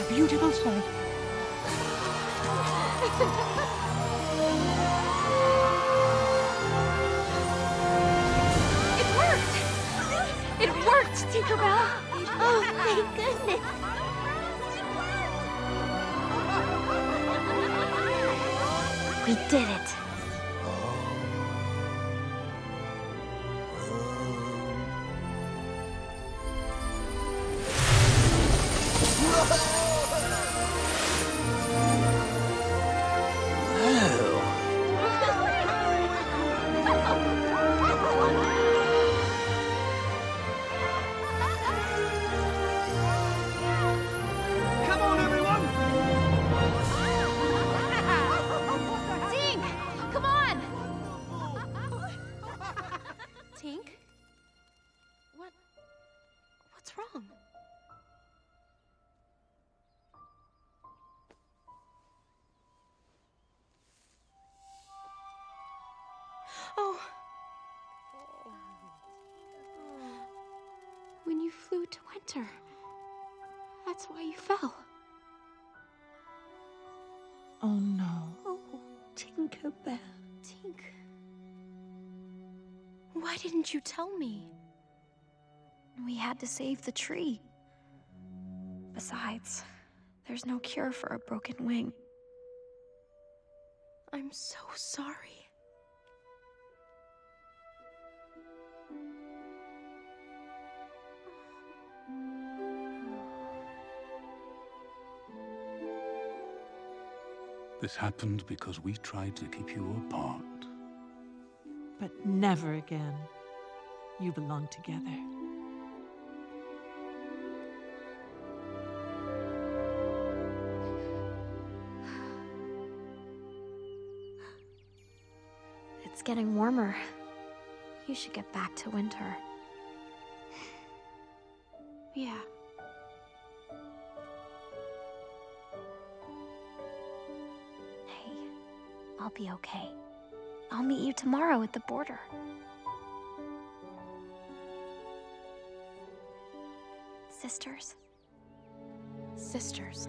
beautiful sight. It worked! It worked, Tinkerbell! Oh, thank goodness. We did it. Winter, that's why you fell. Oh no. Oh, Tinkerbell. Tink. Why didn't you tell me? We had to save the tree. Besides, there's no cure for a broken wing. I'm so sorry. This happened because we tried to keep you apart. But never again. You belong together. It's getting warmer. You should get back to winter. Yeah. I'll be okay. I'll meet you tomorrow at the border. Sisters. Sisters.